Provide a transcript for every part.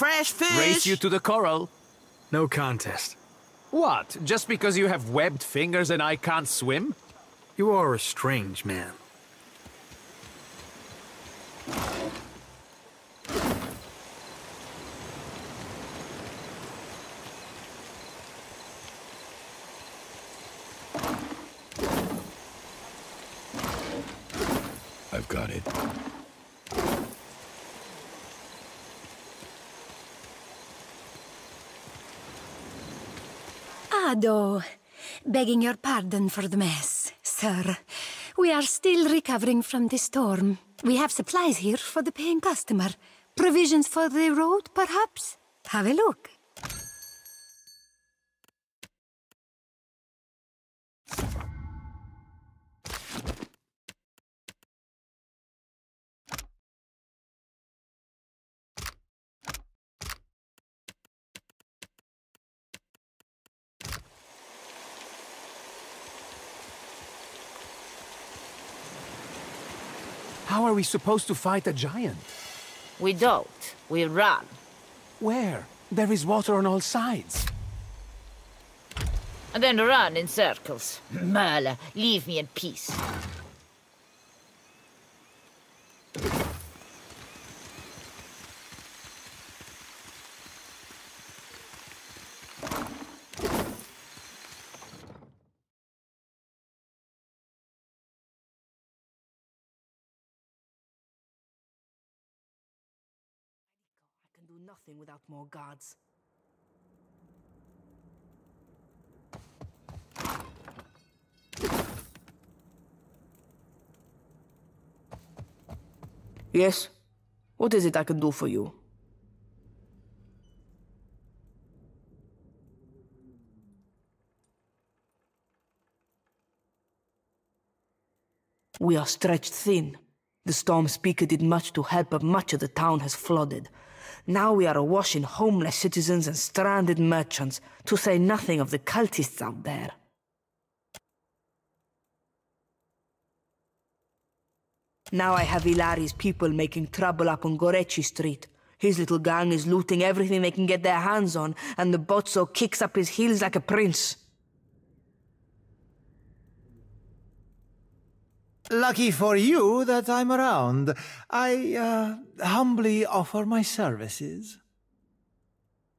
Fresh fish! Race you to the coral. No contest. What? Just because you have webbed fingers and I can't swim? You are a strange man. I've got it. Ado, begging your pardon for the mess, sir. We are still recovering from the storm. We have supplies here for the paying customer. Provisions for the road, perhaps? Have a look. How are we supposed to fight a giant? We don't. We run. Where? There is water on all sides. And then run in circles. Merle, leave me in peace. Nothing without more guards. Yes? What is it I can do for you? We are stretched thin. The storm speaker did much to help, but much of the town has flooded. Now we are awash in homeless citizens and stranded merchants, to say nothing of the cultists out there. Now I have Ilari's people making trouble up on Gorecci Street. His little gang is looting everything they can get their hands on, and the Bozzo kicks up his heels like a prince. Lucky for you that I'm around. I uh, humbly offer my services.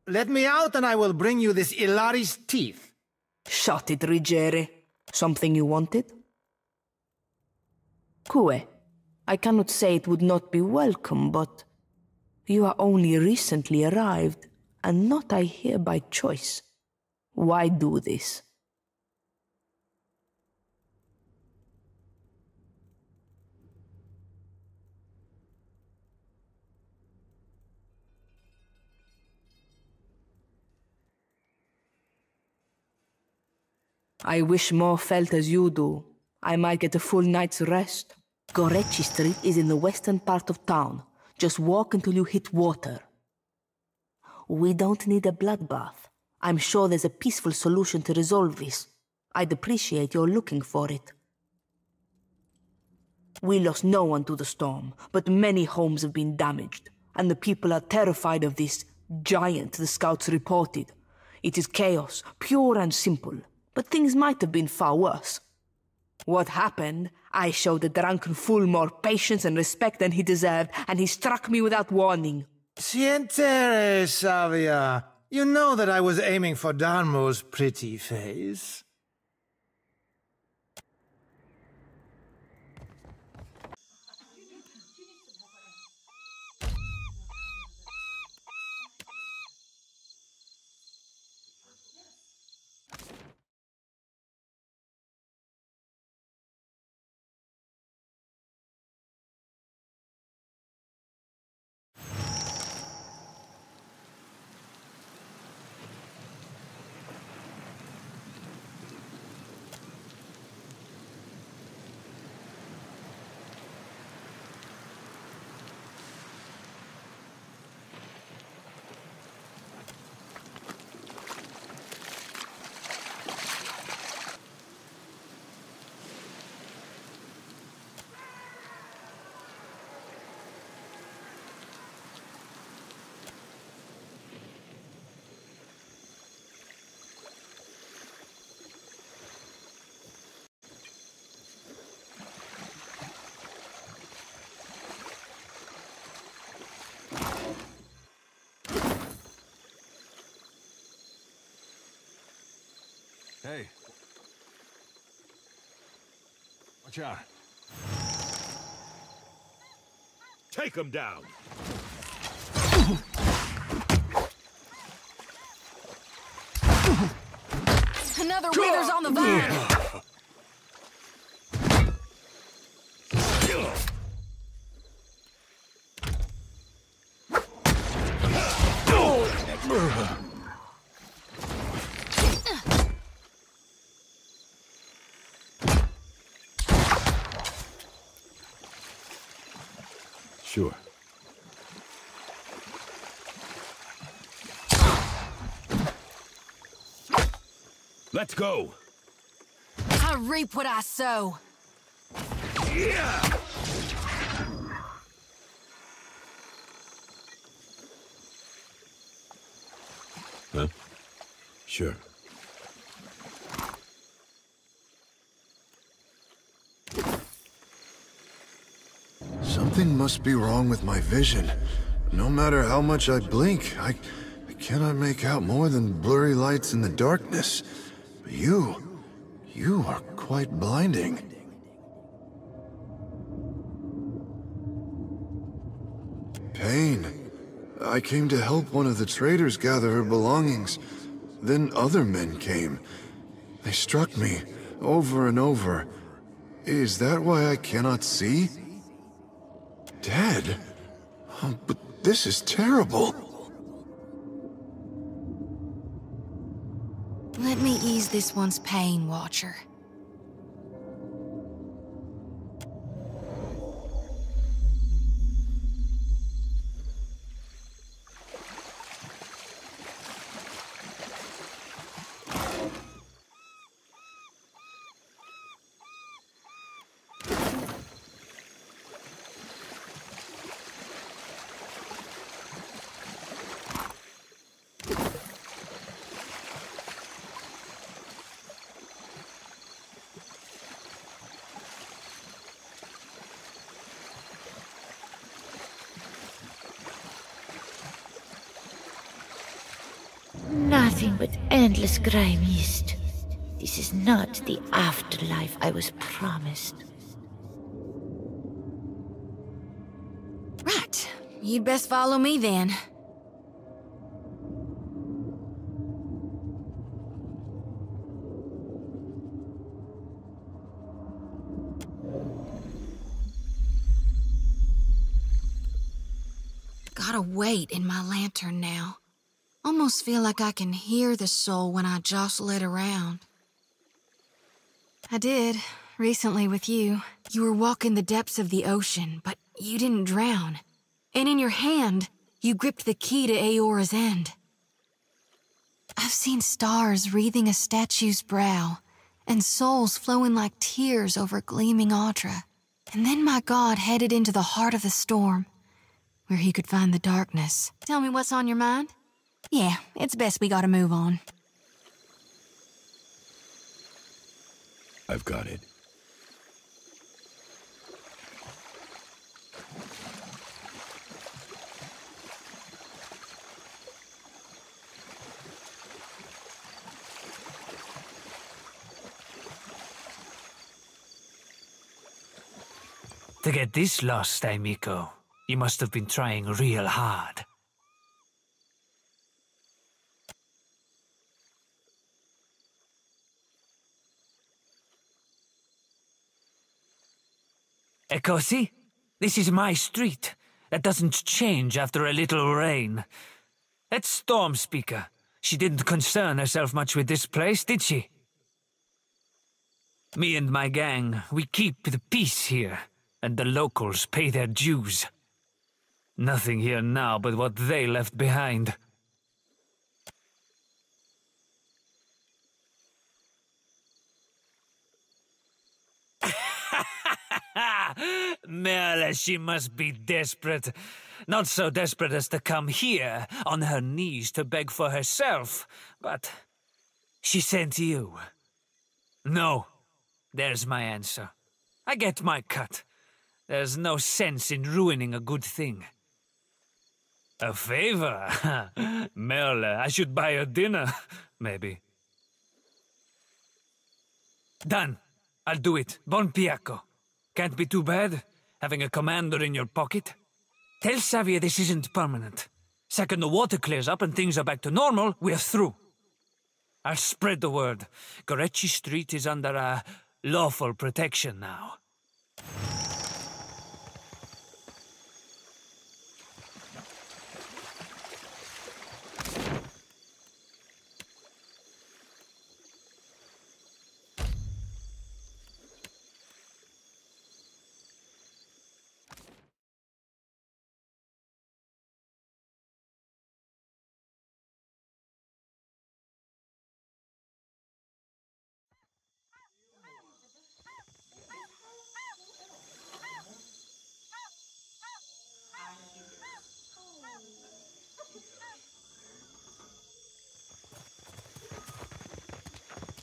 Let me out and I will bring you this Ilari's teeth. Shut it, Ruggieri. Something you wanted? Kue, I cannot say it would not be welcome, but you are only recently arrived, and not I here by choice. Why do this? I wish more felt as you do. I might get a full night's rest. Gorecci Street is in the western part of town. Just walk until you hit water. We don't need a bloodbath. I'm sure there's a peaceful solution to resolve this. I'd appreciate your looking for it. We lost no one to the storm, but many homes have been damaged, and the people are terrified of this giant the scouts reported. It is chaos, pure and simple, but things might have been far worse. What happened? I showed the drunken fool more patience and respect than he deserved, and he struck me without warning. Sientere, Savia. You know that I was aiming for Darmo's pretty face. Hey. Watch out. Take him down! Another withers on the vine! Sure. Let's go! I reap what I sow. Huh? Sure. Something must be wrong with my vision. No matter how much I blink, I, I cannot make out more than blurry lights in the darkness. But you, you are quite blinding. Pain. I came to help one of the traders gather her belongings. Then other men came. They struck me, over and over. Is that why I cannot see? Dead? Oh, but this is terrible. Let me ease this one's pain, Watcher. Nothing but endless grey mist. This is not the afterlife I was promised. Right. You'd best follow me then. Gotta wait in my lantern now. I almost feel like I can hear the soul when I jostle it around. I did, recently with you. You were walking the depths of the ocean, but you didn't drown. And in your hand, you gripped the key to Aora's end. I've seen stars wreathing a statue's brow, and souls flowing like tears over gleaming adra. And then my god headed into the heart of the storm, where he could find the darkness. Tell me what's on your mind? Yeah, it's best we gotta move on. I've got it. To get this lost, Aimiko, you must have been trying real hard. Ekosi, this is my street. That doesn't change after a little rain. That Storm Speaker, she didn't concern herself much with this place, did she? Me and my gang, we keep the peace here, and the locals pay their dues. Nothing here now but what they left behind. Merle, she must be desperate. Not so desperate as to come here on her knees to beg for herself, but she sent you. No, there's my answer. I get my cut. There's no sense in ruining a good thing. A favor? Merle, I should buy her dinner, maybe. Done. I'll do it. Bon Piaco. Can't be too bad, having a commander in your pocket. Tell Savia this isn't permanent. Second the water clears up and things are back to normal, we're through. I'll spread the word. Gorecci Street is under a lawful protection now.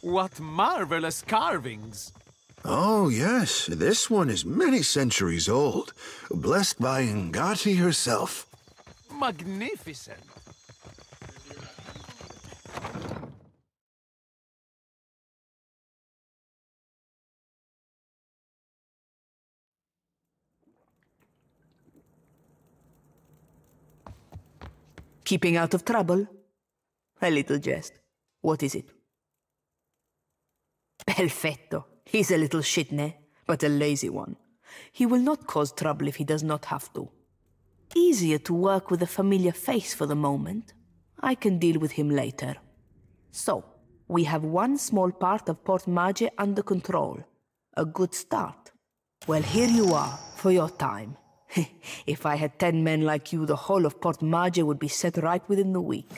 What marvelous carvings! Oh, yes, this one is many centuries old, blessed by Ngati herself. Magnificent! Keeping out of trouble? A little jest. What is it? Perfetto. He's a little shitne, but a lazy one. He will not cause trouble if he does not have to. Easier to work with a familiar face for the moment. I can deal with him later. So, we have one small part of Port Maje under control. A good start. Well, here you are, for your time. if I had ten men like you, the whole of Port Maje would be set right within the week.